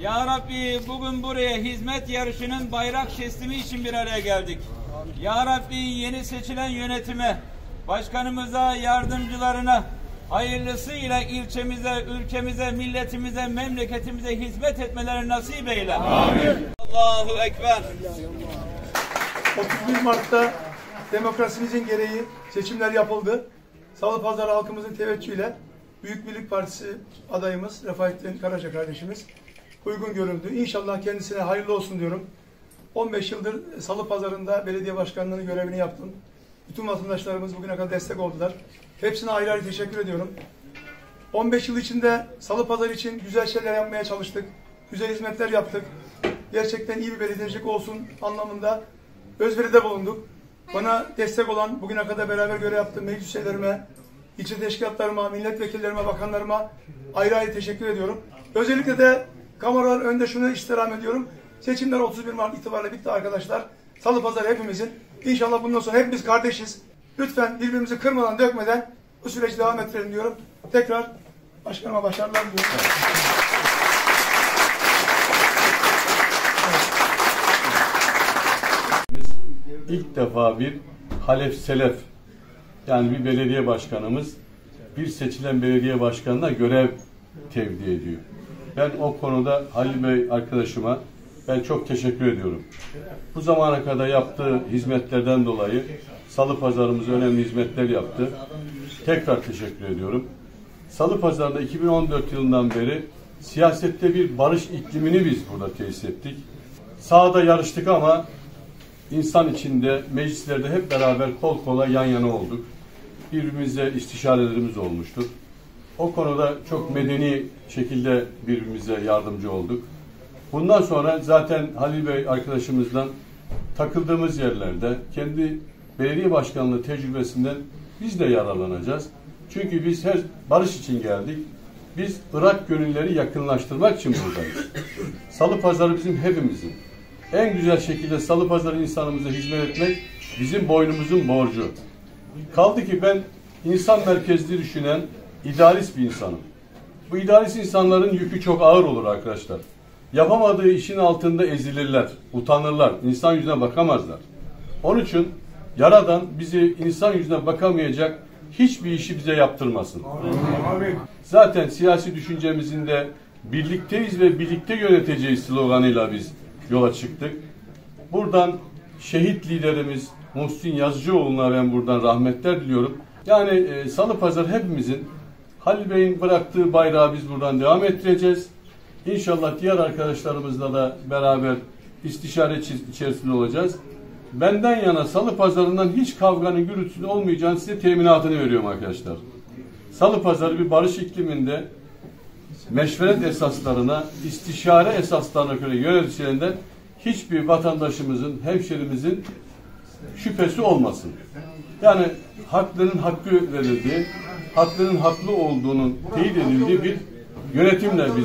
Ya Rabbi bugün buraya hizmet yarışının bayrak teslimi için bir araya geldik. Ya Rabbi yeni seçilen yönetime, başkanımıza, yardımcılarına hayırlısıyla ilçemize, ülkemize, milletimize, memleketimize hizmet etmeleri nasip eyle. Amin. Allahu Ekber. 31 Mart'ta demokrasimizin gereği seçimler yapıldı. Salı Pazarı halkımızın teveccühüyle Büyük Birlik Partisi adayımız Refahettin Karaca kardeşimiz uygun görüldü. İnşallah kendisine hayırlı olsun diyorum. 15 yıldır Salı Pazarı'nda belediye başkanlığını görevini yaptım. Bütün vatandaşlarımız bugüne kadar destek oldular. Hepsine ayrı ayrı teşekkür ediyorum. 15 yıl içinde Salı Pazarı için güzel şeyler yapmaya çalıştık. Güzel hizmetler yaptık. Gerçekten iyi bir belediyecilik olsun anlamında özveride bulunduk. Bana destek olan, bugüne kadar beraber görev yaptığım meclis üyelerime, ilçe teşkilatlarıma, milletvekillerime, bakanlarıma ayrı ayrı teşekkür ediyorum. Özellikle de kameralar önünde şunu istirham ediyorum. Seçimler 31 Mart itibariyle bitti arkadaşlar. Salı pazarı hepimizin. İnşallah bundan sonra hepimiz kardeşiz. Lütfen birbirimizi kırmadan, dökmeden bu süreci devam ettirelim diyorum. Tekrar başkanıma başarılar diliyorum. İlk defa bir halef selef yani bir belediye başkanımız bir seçilen belediye başkanına görev tevdi ediyor. Ben o konuda Halil Bey arkadaşıma ben çok teşekkür ediyorum. Bu zamana kadar yaptığı hizmetlerden dolayı Salı Pazarımız önemli hizmetler yaptı. Tekrar teşekkür ediyorum. Salı Pazarı'nda 2014 yılından beri siyasette bir barış iklimini biz burada tesis ettik. Sahada yarıştık ama insan içinde, meclislerde hep beraber kol kola yan yana olduk. Birbirimize istişarelerimiz olmuştur. O konuda çok medeni şekilde birbirimize yardımcı olduk. Bundan sonra zaten Halil Bey arkadaşımızdan takıldığımız yerlerde kendi belediye başkanlığı tecrübesinden biz de yararlanacağız. Çünkü biz her barış için geldik. Biz Irak gönülleri yakınlaştırmak için buradayız. Salı pazarı bizim hepimizin. En güzel şekilde salı pazarı insanımıza hizmet etmek bizim boynumuzun borcu. Kaldı ki ben insan merkezli düşünen idealist bir insanım. Bu idealist insanların yükü çok ağır olur arkadaşlar. Yapamadığı işin altında ezilirler, utanırlar, insan yüzüne bakamazlar. Onun için Yaradan bizi insan yüzüne bakamayacak hiçbir işi bize yaptırmasın. Zaten siyasi düşüncemizin de birlikteyiz ve birlikte yöneteceğiz sloganıyla biz yola çıktık. Buradan şehit liderimiz Muhsin Yazıcıoğlu'na ben buradan rahmetler diliyorum. Yani e, Salı Pazar hepimizin Halil Bey'in bıraktığı bayrağı biz buradan devam ettireceğiz. İnşallah diğer arkadaşlarımızla da beraber istişare içerisinde olacağız. Benden yana Salı Pazarı'ndan hiç kavganın gürültüsünün olmayacağını size teminatını veriyorum arkadaşlar. Salı Pazarı bir barış ikliminde meşveret esaslarına, istişare esaslarına göre yöneticilerinden hiçbir vatandaşımızın, hemşerimizin şüphesi olmasın. Yani hakların hakkı verildiği, hakların haklı olduğunun teyit edildiği bir yönetimle biz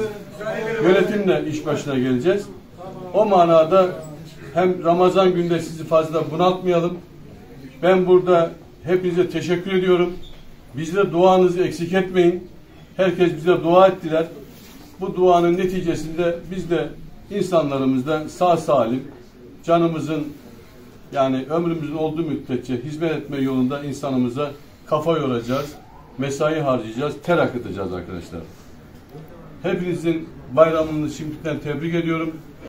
yönetimle iş başına geleceğiz. O manada hem Ramazan günde sizi fazla bunaltmayalım. Ben burada hepinize teşekkür ediyorum. Bizde duanızı eksik etmeyin. Herkes bize dua ettiler. Bu duanın neticesinde biz de insanlarımızda sağ salim canımızın yani ömrümüzün olduğu müddetçe hizmet etme yolunda insanımıza kafa yoracağız, mesai harcayacağız, ter akıtacağız arkadaşlar. Hepinizin bayramını şimdiden tebrik ediyorum.